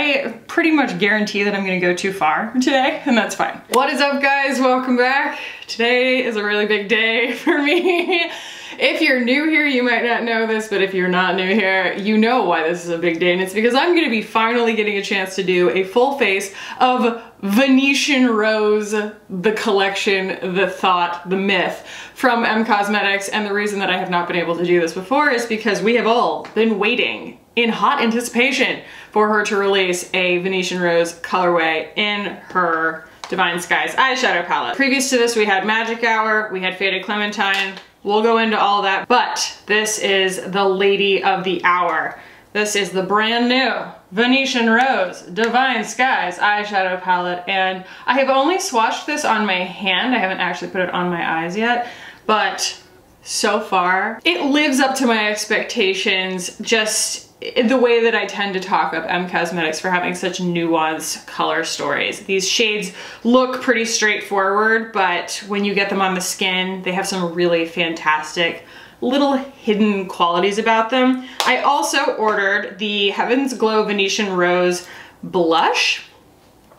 I pretty much guarantee that I'm gonna go too far today, and that's fine. What is up guys? Welcome back. Today is a really big day for me. If you're new here, you might not know this, but if you're not new here, you know why this is a big day, and it's because I'm gonna be finally getting a chance to do a full face of Venetian Rose, the collection, the thought, the myth from Em Cosmetics, and the reason that I have not been able to do this before is because we have all been waiting in hot anticipation for her to release a Venetian Rose colorway in her Divine Skies eyeshadow palette. Previous to this, we had Magic Hour, we had Faded Clementine, We'll go into all that, but this is the lady of the hour. This is the brand new Venetian Rose Divine Skies eyeshadow palette, and I have only swatched this on my hand. I haven't actually put it on my eyes yet, but so far, it lives up to my expectations just the way that I tend to talk up Em Cosmetics for having such nuanced color stories. These shades look pretty straightforward, but when you get them on the skin, they have some really fantastic little hidden qualities about them. I also ordered the Heaven's Glow Venetian Rose blush.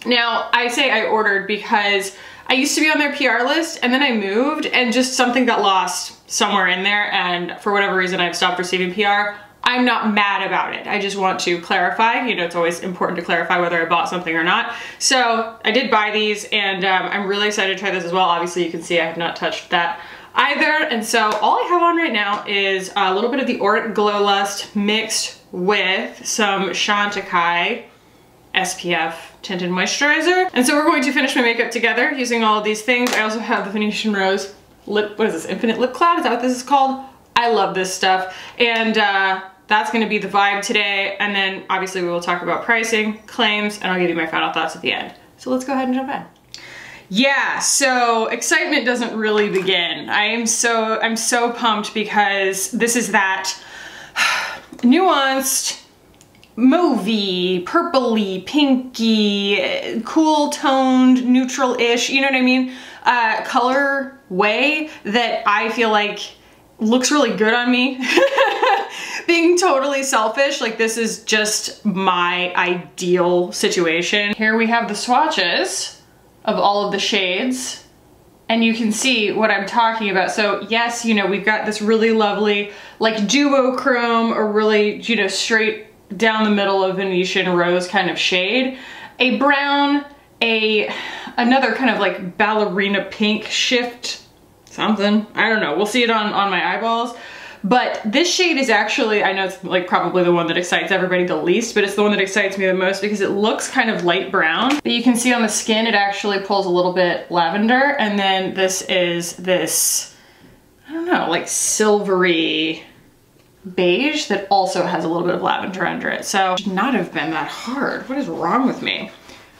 Now, I say I ordered because I used to be on their PR list and then I moved and just something got lost somewhere in there and for whatever reason I've stopped receiving PR. I'm not mad about it. I just want to clarify. You know, it's always important to clarify whether I bought something or not. So I did buy these and um, I'm really excited to try this as well. Obviously you can see I have not touched that either. And so all I have on right now is a little bit of the Auric Glow Lust mixed with some Chantecaille SPF tinted moisturizer. And so we're going to finish my makeup together using all of these things. I also have the Venetian Rose lip, what is this, Infinite Lip Cloud? Is that what this is called? I love this stuff. And uh, that's gonna be the vibe today. And then obviously we will talk about pricing, claims, and I'll give you my final thoughts at the end. So let's go ahead and jump in. Yeah, so excitement doesn't really begin. I am so, I'm so pumped because this is that nuanced, movie, purpley, pinky, cool toned, neutral-ish, you know what I mean? Uh, color way that I feel like looks really good on me. being totally selfish, like this is just my ideal situation. Here we have the swatches of all of the shades and you can see what I'm talking about. So yes, you know, we've got this really lovely like duochrome or really, you know, straight down the middle of Venetian rose kind of shade. A brown, a another kind of like ballerina pink shift something. I don't know. We'll see it on, on my eyeballs. But this shade is actually, I know it's like probably the one that excites everybody the least, but it's the one that excites me the most because it looks kind of light brown. But you can see on the skin, it actually pulls a little bit lavender. And then this is this, I don't know, like silvery beige that also has a little bit of lavender under it. So it should not have been that hard. What is wrong with me?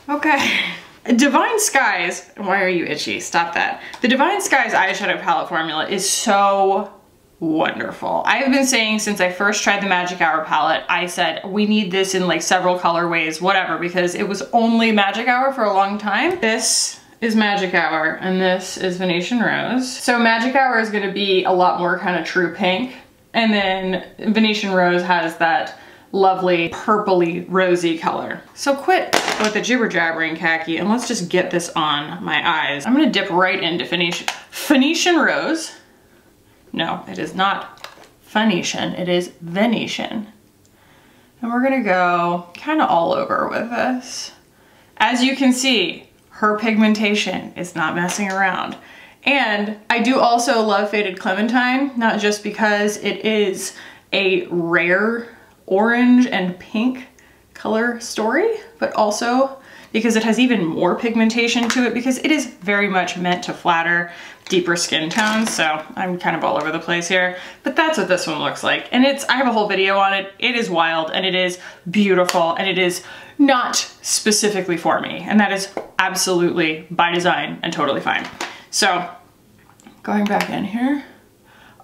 Okay. Divine Skies, why are you itchy? Stop that. The Divine Skies eyeshadow palette formula is so wonderful. I have been saying since I first tried the Magic Hour palette, I said we need this in like several colorways, whatever, because it was only Magic Hour for a long time. This is Magic Hour and this is Venetian Rose. So Magic Hour is gonna be a lot more kind of true pink and then Venetian Rose has that lovely purpley rosy color. So quit with the jibber jabbering Kackie and let's just get this on my eyes. I'm gonna dip right into Venetian, Phoenician Rose no, it is not Phoenician, it is Venetian. And we're gonna go kind of all over with this. As you can see, her pigmentation is not messing around. And I do also love Faded Clementine, not just because it is a rare orange and pink color story, but also because it has even more pigmentation to it because it is very much meant to flatter deeper skin tones. So I'm kind of all over the place here, but that's what this one looks like. And it's, I have a whole video on it. It is wild and it is beautiful and it is not specifically for me. And that is absolutely by design and totally fine. So going back in here,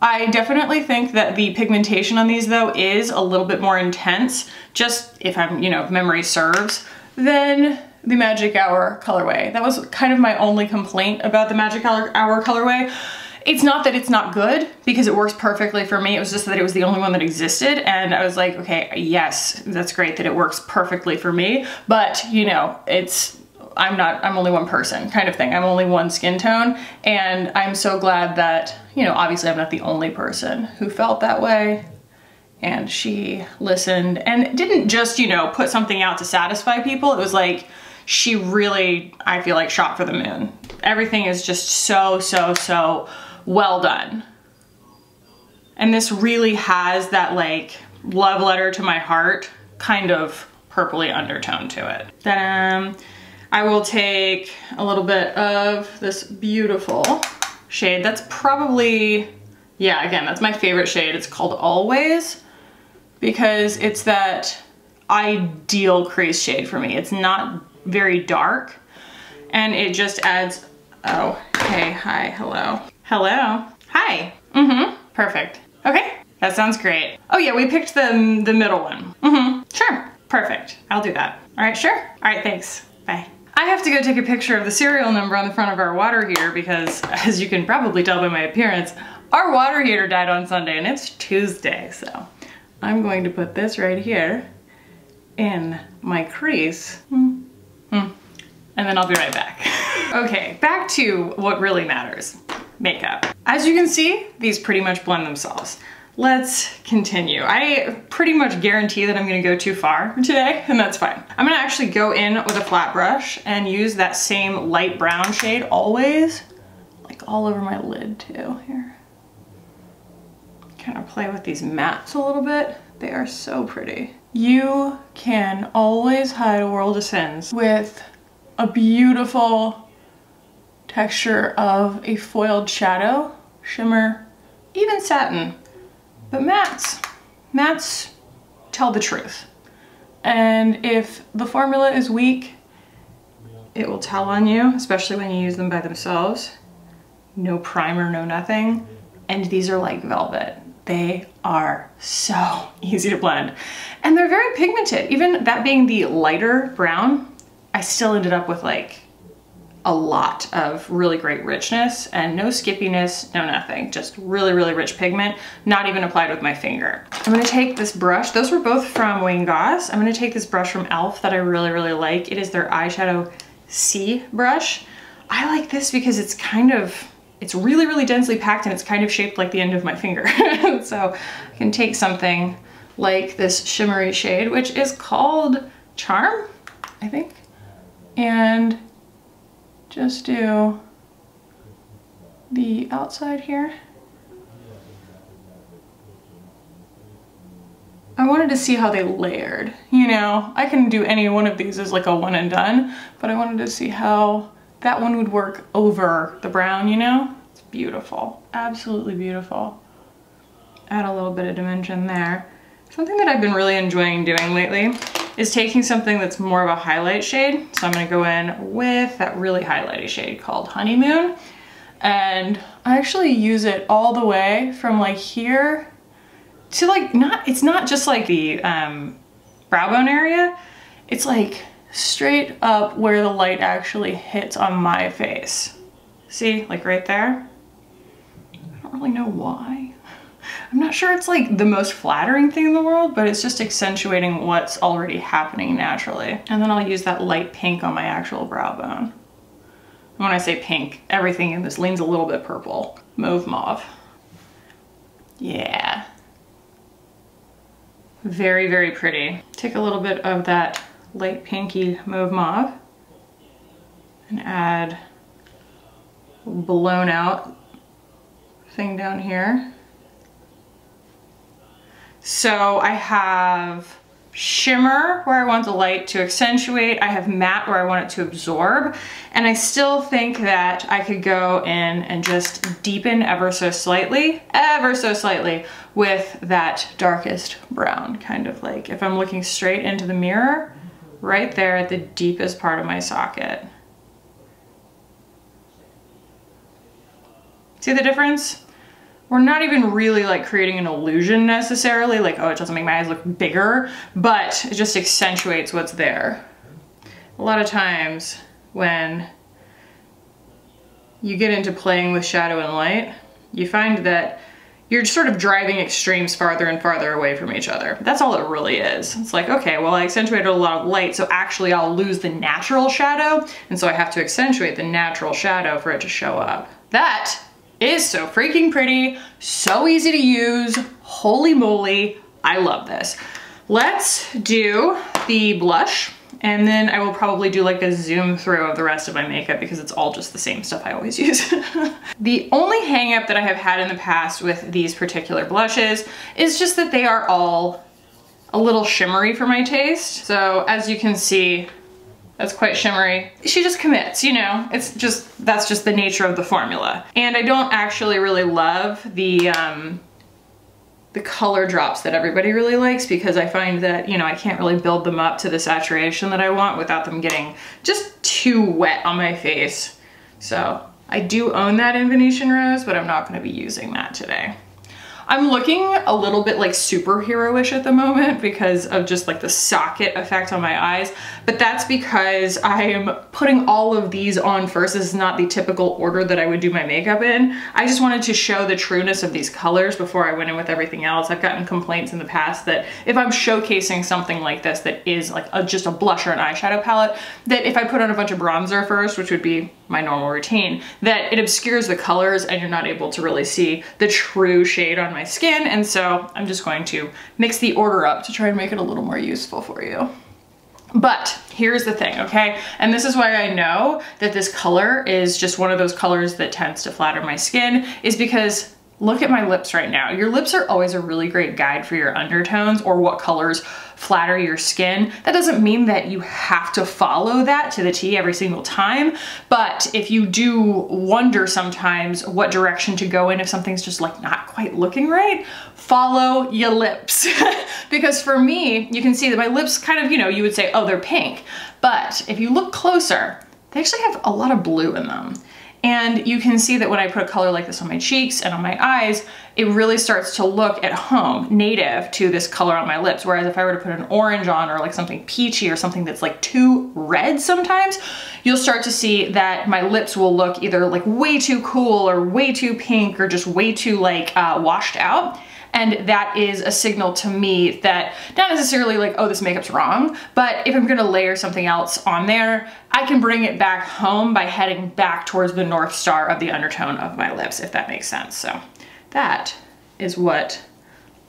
I definitely think that the pigmentation on these though is a little bit more intense, just if I'm, you know, if memory serves, than the Magic Hour colorway. That was kind of my only complaint about the Magic Hour colorway it's not that it's not good because it works perfectly for me. It was just that it was the only one that existed. And I was like, okay, yes, that's great that it works perfectly for me. But you know, it's, I'm not, I'm only one person kind of thing. I'm only one skin tone. And I'm so glad that, you know, obviously I'm not the only person who felt that way. And she listened and didn't just, you know, put something out to satisfy people. It was like, she really, I feel like shot for the moon. Everything is just so, so, so well done. And this really has that like love letter to my heart kind of purpley undertone to it. Then I will take a little bit of this beautiful shade. That's probably, yeah, again, that's my favorite shade. It's called Always because it's that ideal crease shade for me. It's not very dark and it just adds, oh, hey, hi, hello. Hello. Hi. Mm-hmm. Perfect. Okay. That sounds great. Oh yeah, we picked the, the middle one. Mm-hmm. Sure. Perfect. I'll do that. All right, sure. All right, thanks. Bye. I have to go take a picture of the serial number on the front of our water heater because, as you can probably tell by my appearance, our water heater died on Sunday and it's Tuesday, so I'm going to put this right here in my crease. Mm. Mm. And then I'll be right back. okay, back to what really matters makeup. As you can see, these pretty much blend themselves. Let's continue. I pretty much guarantee that I'm gonna go too far today, and that's fine. I'm gonna actually go in with a flat brush and use that same light brown shade always, like all over my lid too, here. Kind of play with these mattes a little bit. They are so pretty. You can always hide a world of sins with a beautiful texture of a foiled shadow, shimmer, even satin. But mattes, mattes tell the truth. And if the formula is weak, it will tell on you, especially when you use them by themselves. No primer, no nothing. And these are like velvet. They are so easy to blend. And they're very pigmented. Even that being the lighter brown, I still ended up with like a lot of really great richness and no skippiness, no nothing. Just really, really rich pigment, not even applied with my finger. I'm gonna take this brush. Those were both from Wayne Goss. I'm gonna take this brush from e.l.f. that I really, really like. It is their eyeshadow C brush. I like this because it's kind of, it's really, really densely packed and it's kind of shaped like the end of my finger. so I can take something like this shimmery shade, which is called Charm, I think. And just do the outside here. I wanted to see how they layered, you know? I can do any one of these as like a one and done, but I wanted to see how that one would work over the brown, you know? It's beautiful, absolutely beautiful. Add a little bit of dimension there. Something that I've been really enjoying doing lately is taking something that's more of a highlight shade. So I'm gonna go in with that really highlighty shade called Honeymoon. And I actually use it all the way from like here to like not, it's not just like the um, brow bone area. It's like straight up where the light actually hits on my face. See, like right there? I don't really know why. I'm not sure it's like the most flattering thing in the world, but it's just accentuating what's already happening naturally. And then I'll use that light pink on my actual brow bone. when I say pink, everything in this leans a little bit purple. Mauve mauve. Yeah. Very, very pretty. Take a little bit of that light pinky mauve mauve and add blown out thing down here. So I have shimmer where I want the light to accentuate. I have matte where I want it to absorb. And I still think that I could go in and just deepen ever so slightly, ever so slightly with that darkest brown. Kind of like if I'm looking straight into the mirror, right there at the deepest part of my socket. See the difference? We're not even really like creating an illusion necessarily, like, oh, it doesn't make my eyes look bigger, but it just accentuates what's there. A lot of times when you get into playing with shadow and light, you find that you're sort of driving extremes farther and farther away from each other. That's all it really is. It's like, okay, well, I accentuated a lot of light, so actually I'll lose the natural shadow, and so I have to accentuate the natural shadow for it to show up. That is so freaking pretty, so easy to use, holy moly, I love this. Let's do the blush. And then I will probably do like a zoom through of the rest of my makeup because it's all just the same stuff I always use. the only hang up that I have had in the past with these particular blushes is just that they are all a little shimmery for my taste. So as you can see, that's quite shimmery. She just commits, you know, it's just, that's just the nature of the formula. And I don't actually really love the, um, the color drops that everybody really likes because I find that, you know, I can't really build them up to the saturation that I want without them getting just too wet on my face. So I do own that in Venetian Rose, but I'm not gonna be using that today. I'm looking a little bit like superhero-ish at the moment because of just like the socket effect on my eyes, but that's because I am putting all of these on first. This is not the typical order that I would do my makeup in. I just wanted to show the trueness of these colors before I went in with everything else. I've gotten complaints in the past that if I'm showcasing something like this that is like a, just a blush or an eyeshadow palette, that if I put on a bunch of bronzer first, which would be my normal routine, that it obscures the colors and you're not able to really see the true shade on my skin. And so I'm just going to mix the order up to try and make it a little more useful for you. But here's the thing, okay? And this is why I know that this color is just one of those colors that tends to flatter my skin is because look at my lips right now. Your lips are always a really great guide for your undertones or what colors flatter your skin. That doesn't mean that you have to follow that to the T every single time, but if you do wonder sometimes what direction to go in if something's just like not quite looking right, follow your lips. because for me, you can see that my lips kind of, you know, you would say, oh, they're pink. But if you look closer, they actually have a lot of blue in them. And you can see that when I put a color like this on my cheeks and on my eyes, it really starts to look at home, native to this color on my lips. Whereas if I were to put an orange on or like something peachy or something that's like too red sometimes, you'll start to see that my lips will look either like way too cool or way too pink or just way too like uh, washed out. And that is a signal to me that not necessarily like, oh, this makeup's wrong, but if I'm gonna layer something else on there, I can bring it back home by heading back towards the North Star of the undertone of my lips, if that makes sense. So that is what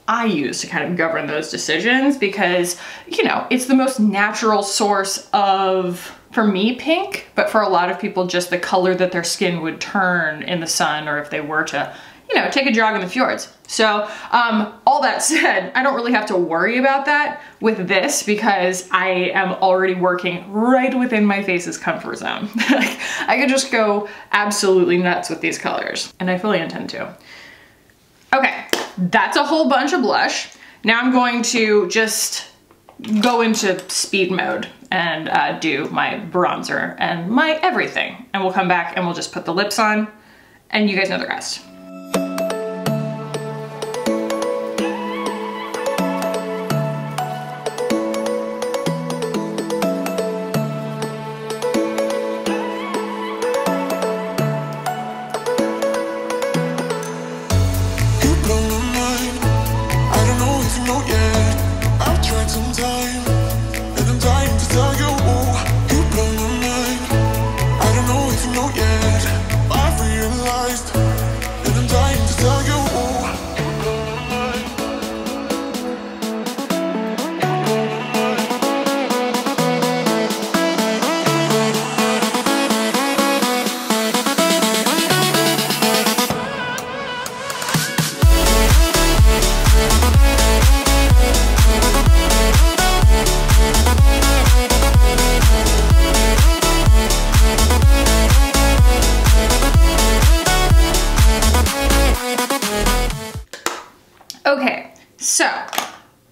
I use to kind of govern those decisions because, you know, it's the most natural source of, for me, pink, but for a lot of people, just the color that their skin would turn in the sun or if they were to you know, take a jog in the fjords. So um, all that said, I don't really have to worry about that with this because I am already working right within my face's comfort zone. I could just go absolutely nuts with these colors and I fully intend to. Okay, that's a whole bunch of blush. Now I'm going to just go into speed mode and uh, do my bronzer and my everything. And we'll come back and we'll just put the lips on and you guys know the rest.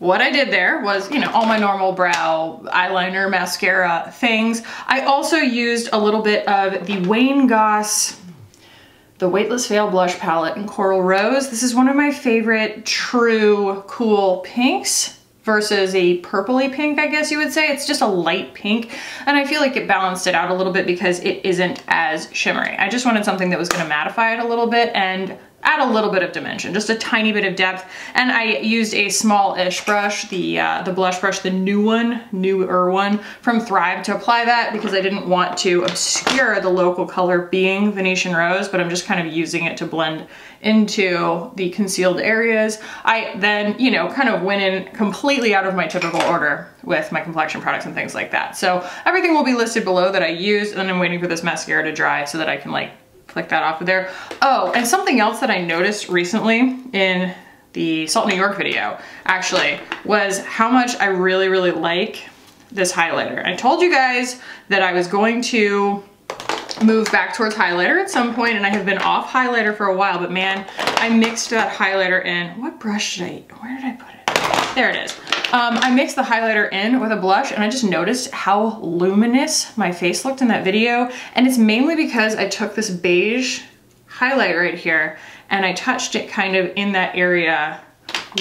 What I did there was, you know, all my normal brow eyeliner, mascara things. I also used a little bit of the Wayne Goss the Weightless Veil Blush Palette in Coral Rose. This is one of my favorite true cool pinks versus a purpley pink, I guess you would say. It's just a light pink, and I feel like it balanced it out a little bit because it isn't as shimmery. I just wanted something that was gonna mattify it a little bit, and add a little bit of dimension, just a tiny bit of depth. And I used a small-ish brush, the uh, the blush brush, the new one, newer one from Thrive to apply that because I didn't want to obscure the local color being Venetian Rose, but I'm just kind of using it to blend into the concealed areas. I then, you know, kind of went in completely out of my typical order with my complexion products and things like that. So everything will be listed below that I use and then I'm waiting for this mascara to dry so that I can like click that off of there. Oh, and something else that I noticed recently in the Salt New York video, actually, was how much I really, really like this highlighter. I told you guys that I was going to move back towards highlighter at some point and I have been off highlighter for a while, but man, I mixed that highlighter in. What brush did I, where did I put it? There it is. Um, I mixed the highlighter in with a blush and I just noticed how luminous my face looked in that video. And it's mainly because I took this beige highlight right here and I touched it kind of in that area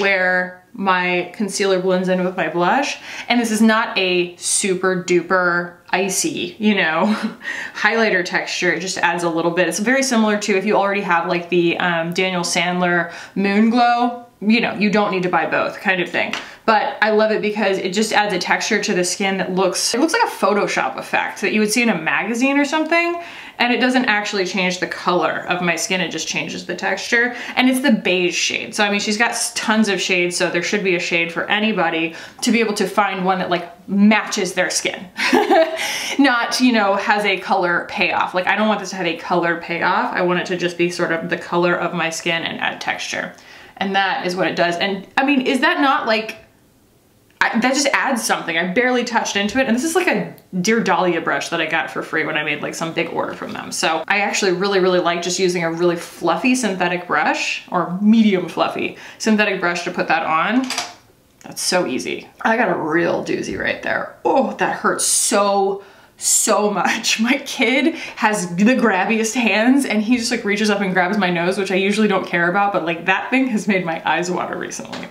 where my concealer blends in with my blush. And this is not a super duper icy, you know, highlighter texture. It just adds a little bit. It's very similar to if you already have like the um, Daniel Sandler Moon Glow, you know, you don't need to buy both kind of thing but I love it because it just adds a texture to the skin that looks, it looks like a Photoshop effect that you would see in a magazine or something. And it doesn't actually change the color of my skin, it just changes the texture. And it's the beige shade. So I mean, she's got tons of shades, so there should be a shade for anybody to be able to find one that like matches their skin. Not, you know, has a color payoff. Like I don't want this to have a color payoff. I want it to just be sort of the color of my skin and add texture. And that is what it does. And I mean, is that not like I, that just adds something. I barely touched into it. And this is like a Dear Dahlia brush that I got for free when I made like some big order from them. So I actually really, really like just using a really fluffy synthetic brush or medium fluffy synthetic brush to put that on. That's so easy. I got a real doozy right there. Oh, that hurts so so much. My kid has the grabbiest hands and he just like reaches up and grabs my nose, which I usually don't care about, but like that thing has made my eyes water recently.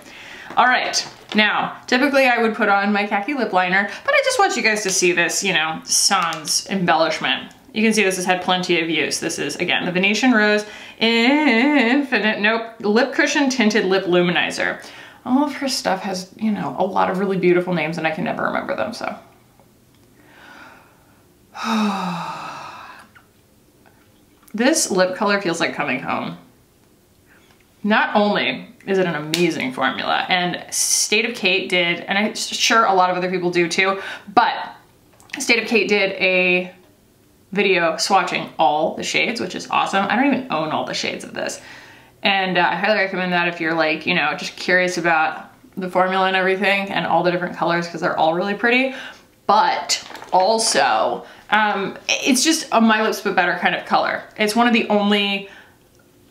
All right, now, typically I would put on my khaki lip liner, but I just want you guys to see this, you know, sans embellishment. You can see this has had plenty of use. This is, again, the Venetian Rose Infinite, nope, Lip Cushion Tinted Lip Luminizer. All of her stuff has, you know, a lot of really beautiful names and I can never remember them, so. this lip color feels like coming home. Not only is it an amazing formula and State of Kate did, and I'm sure a lot of other people do too, but State of Kate did a video swatching all the shades, which is awesome. I don't even own all the shades of this. And uh, I highly recommend that if you're like, you know, just curious about the formula and everything and all the different colors because they're all really pretty. But also, um, it's just a My Lips But Better kind of color. It's one of the only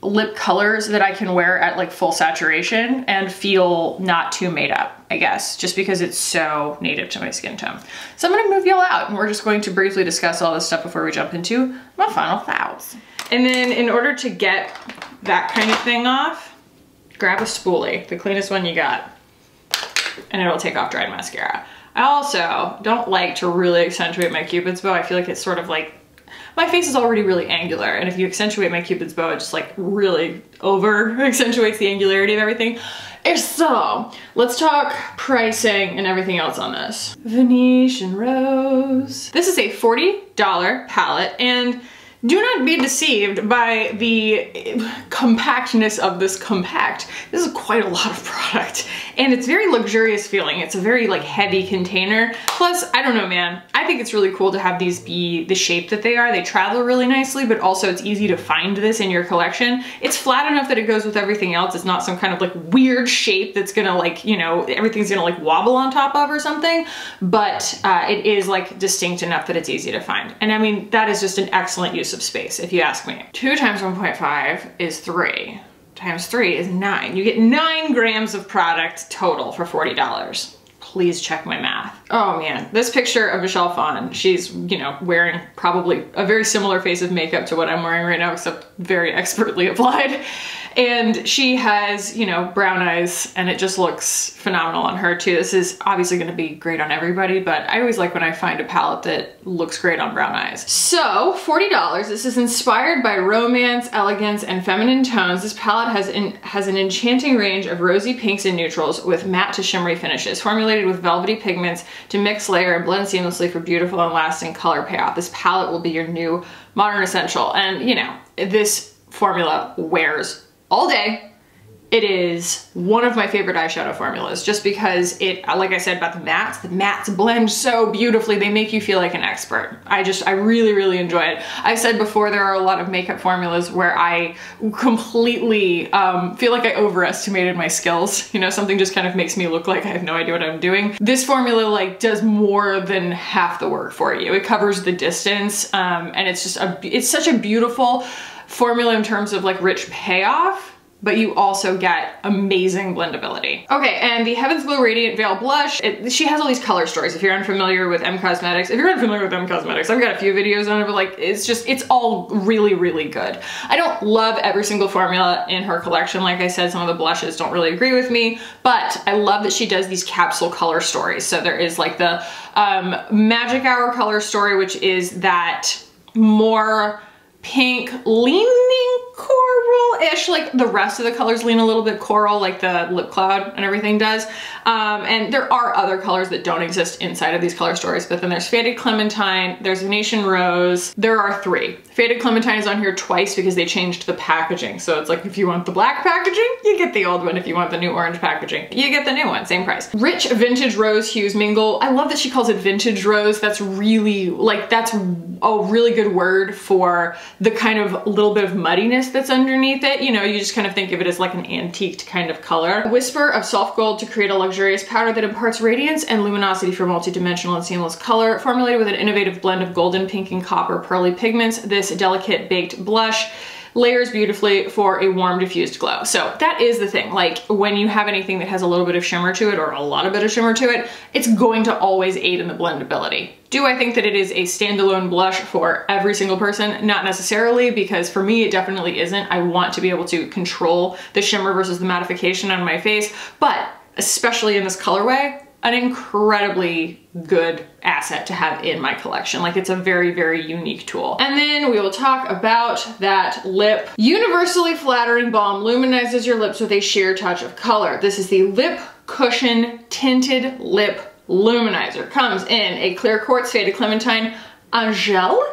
lip colors that I can wear at like full saturation and feel not too made up, I guess, just because it's so native to my skin tone. So I'm gonna move y'all out and we're just going to briefly discuss all this stuff before we jump into my final thoughts. And then in order to get that kind of thing off, grab a spoolie, the cleanest one you got, and it'll take off dried mascara. I also don't like to really accentuate my cupid's bow. I feel like it's sort of like my face is already really angular and if you accentuate my cupid's bow it just like really over accentuates the angularity of everything. If So, let's talk pricing and everything else on this. Venetian Rose. This is a $40 palette and do not be deceived by the compactness of this compact. This is quite a lot of product and it's very luxurious feeling. It's a very like heavy container. Plus, I don't know, man. I think it's really cool to have these be the shape that they are. They travel really nicely, but also it's easy to find this in your collection. It's flat enough that it goes with everything else. It's not some kind of like weird shape that's gonna like, you know, everything's gonna like wobble on top of or something, but uh, it is like distinct enough that it's easy to find. And I mean, that is just an excellent use of space, if you ask me. Two times 1.5 is three times three is nine. You get nine grams of product total for $40. Please check my math. Oh man, this picture of Michelle Phan, she's, you know, wearing probably a very similar face of makeup to what I'm wearing right now, except very expertly applied. And she has, you know, brown eyes and it just looks phenomenal on her too. This is obviously gonna be great on everybody, but I always like when I find a palette that looks great on brown eyes. So, $40. This is inspired by romance, elegance, and feminine tones. This palette has, in, has an enchanting range of rosy pinks and neutrals with matte to shimmery finishes, formulated with velvety pigments to mix, layer, and blend seamlessly for beautiful and lasting color payoff. This palette will be your new modern essential. And you know, this formula wears all day. It is one of my favorite eyeshadow formulas just because it, like I said about the mattes, the mattes blend so beautifully. They make you feel like an expert. I just, I really, really enjoy it. I've said before there are a lot of makeup formulas where I completely um, feel like I overestimated my skills. You know, something just kind of makes me look like I have no idea what I'm doing. This formula like does more than half the work for you. It covers the distance um, and it's just a, it's such a beautiful, formula in terms of like rich payoff but you also get amazing blendability. Okay, and the Heaven's Blue Radiant Veil Blush, it, she has all these color stories. If you're unfamiliar with Em Cosmetics, if you're unfamiliar with Em Cosmetics, I've got a few videos on it, but like, it's just, it's all really, really good. I don't love every single formula in her collection. Like I said, some of the blushes don't really agree with me, but I love that she does these capsule color stories. So there is like the um, Magic Hour color story, which is that more pink leaning coral-ish like the rest of the colors lean a little bit coral like the lip cloud and everything does. Um, and there are other colors that don't exist inside of these color stories but then there's faded clementine there's venetian rose. There are three. Faded clementine is on here twice because they changed the packaging. So it's like if you want the black packaging you get the old one. If you want the new orange packaging you get the new one same price. Rich vintage rose hues mingle. I love that she calls it vintage rose. That's really like that's a really good word for the kind of little bit of muddiness that's underneath it. You know, you just kind of think of it as like an antiqued kind of color. Whisper of soft gold to create a luxurious powder that imparts radiance and luminosity for multi-dimensional and seamless color. Formulated with an innovative blend of golden, pink, and copper pearly pigments, this delicate baked blush layers beautifully for a warm diffused glow. So that is the thing. Like when you have anything that has a little bit of shimmer to it or a lot of bit of shimmer to it, it's going to always aid in the blendability. Do I think that it is a standalone blush for every single person? Not necessarily because for me it definitely isn't. I want to be able to control the shimmer versus the mattification on my face, but especially in this colorway, an incredibly good asset to have in my collection. Like it's a very, very unique tool. And then we will talk about that lip. Universally flattering balm luminizes your lips with a sheer touch of color. This is the Lip Cushion Tinted Lip Luminizer. Comes in a clear quartz faded clementine Angel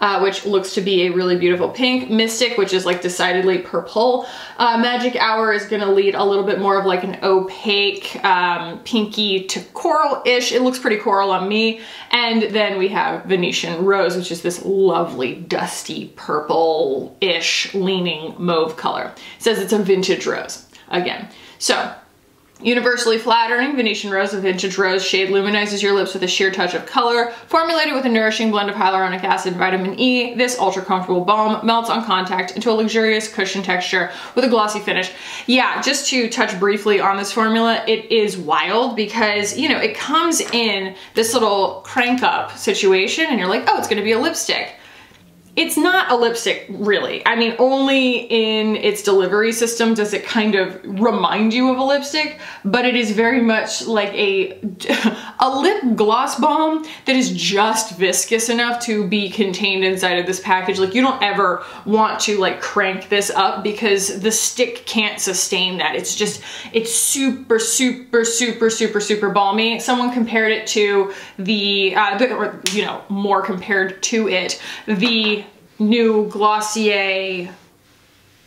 uh, which looks to be a really beautiful pink. Mystic, which is like decidedly purple. Uh, Magic Hour is gonna lead a little bit more of like an opaque, um, pinky to coral-ish. It looks pretty coral on me. And then we have Venetian Rose, which is this lovely dusty purple-ish leaning mauve color. It says it's a vintage rose, again. So Universally flattering, Venetian Rose with Vintage Rose shade luminizes your lips with a sheer touch of color. Formulated with a nourishing blend of hyaluronic acid and vitamin E, this ultra comfortable balm melts on contact into a luxurious cushion texture with a glossy finish. Yeah, just to touch briefly on this formula, it is wild because, you know, it comes in this little crank up situation and you're like, oh, it's gonna be a lipstick. It's not a lipstick, really. I mean, only in its delivery system does it kind of remind you of a lipstick, but it is very much like a, a lip gloss balm that is just viscous enough to be contained inside of this package. Like, you don't ever want to, like, crank this up because the stick can't sustain that. It's just, it's super, super, super, super, super balmy. Someone compared it to the, uh, the or, you know, more compared to it, the new Glossier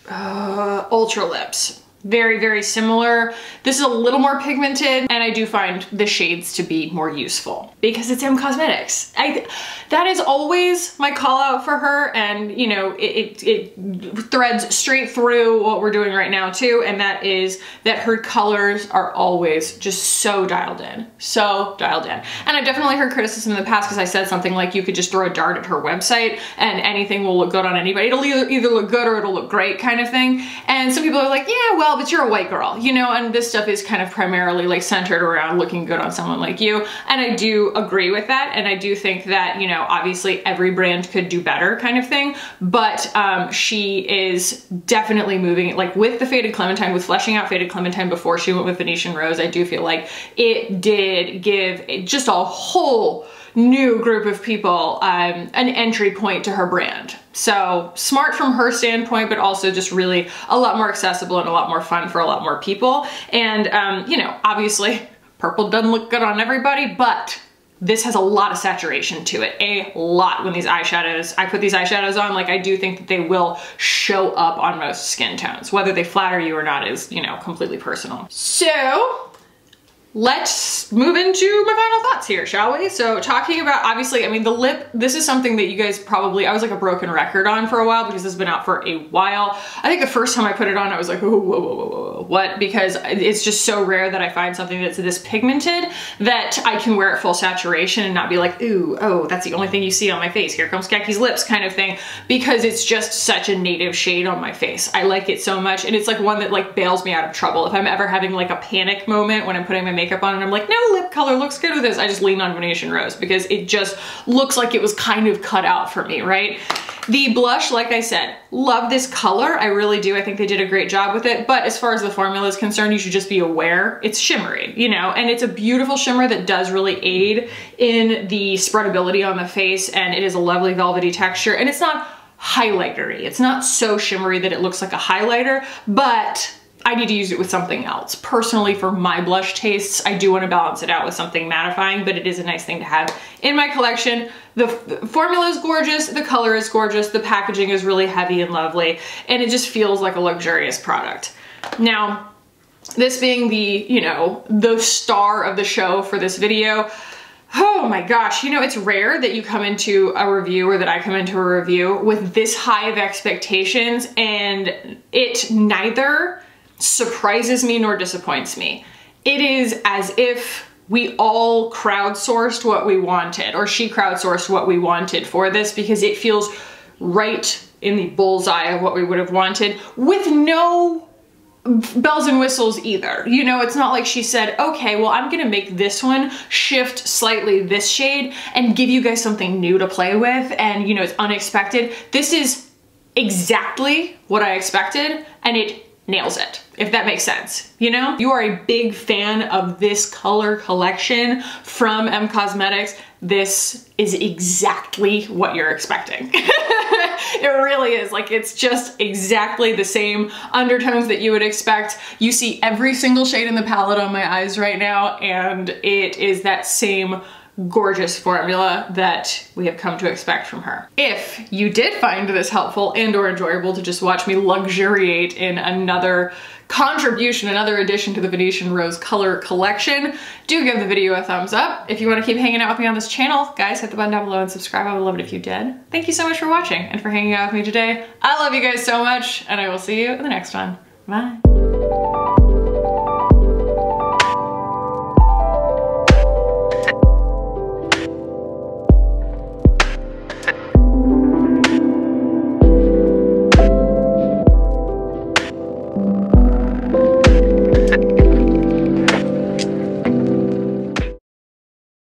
uh, Ultra Lips. Very, very similar. This is a little more pigmented and I do find the shades to be more useful because it's Em Cosmetics. I, that is always my call out for her. And you know, it, it, it threads straight through what we're doing right now too. And that is that her colors are always just so dialed in, so dialed in. And I've definitely heard criticism in the past because I said something like you could just throw a dart at her website and anything will look good on anybody. It'll either, either look good or it'll look great kind of thing. And some people are like, yeah, well, but you're a white girl, you know, and this stuff is kind of primarily like centered around looking good on someone like you. And I do agree with that. And I do think that, you know, obviously every brand could do better kind of thing, but um, she is definitely moving like with the Faded Clementine, with fleshing out Faded Clementine before she went with Venetian Rose, I do feel like it did give just a whole new group of people um, an entry point to her brand. So smart from her standpoint, but also just really a lot more accessible and a lot more fun for a lot more people. And, um, you know, obviously purple doesn't look good on everybody, but this has a lot of saturation to it, a lot when these eyeshadows, I put these eyeshadows on, like I do think that they will show up on most skin tones. Whether they flatter you or not is, you know, completely personal. So let's move into my final thoughts here, shall we? So talking about, obviously, I mean, the lip, this is something that you guys probably, I was like a broken record on for a while because this has been out for a while. I think the first time I put it on, I was like, whoa, whoa, whoa, whoa, whoa, what? Because it's just so rare that I find something that's this pigmented that I can wear it full saturation and not be like, ooh, oh, that's the only thing you see on my face. Here comes Kackie's lips kind of thing because it's just such a native shade on my face. I like it so much. And it's like one that like bails me out of trouble. If I'm ever having like a panic moment when I'm putting my makeup makeup on and I'm like, no, lip color looks good with this. I just lean on Venetian Rose because it just looks like it was kind of cut out for me, right? The blush, like I said, love this color. I really do. I think they did a great job with it. But as far as the formula is concerned, you should just be aware it's shimmery, you know, and it's a beautiful shimmer that does really aid in the spreadability on the face. And it is a lovely velvety texture and it's not highlightery. It's not so shimmery that it looks like a highlighter, but I need to use it with something else. Personally, for my blush tastes, I do want to balance it out with something mattifying, but it is a nice thing to have in my collection. The, formula is gorgeous, the color is gorgeous, the packaging is really heavy and lovely, and it just feels like a luxurious product. Now, this being the, you know, the star of the show for this video, Oh my gosh, you know, it's rare that you come into a review or that I come into a review with this high of expectations and it neither surprises me nor disappoints me. It is as if we all crowdsourced what we wanted, or she crowdsourced what we wanted for this because it feels right in the bullseye of what we would have wanted with no bells and whistles either. You know, it's not like she said, okay, well, I'm gonna make this one shift slightly this shade and give you guys something new to play with and, you know, it's unexpected. This is exactly what I expected and it nails it, if that makes sense. You know, you are a big fan of this color collection from Em Cosmetics. This is exactly what you're expecting. it really is. Like, it's just exactly the same undertones that you would expect. You see every single shade in the palette on my eyes right now, and it is that same gorgeous formula that we have come to expect from her. If you did find this helpful and or enjoyable to just watch me luxuriate in another contribution, another addition to the Venetian Rose color collection, do give the video a thumbs up. If you want to keep hanging out with me on this channel, guys, hit the button down below and subscribe. I would love it if you did. Thank you so much for watching and for hanging out with me today. I love you guys so much, and I will see you in the next one. Bye.